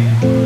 Yeah.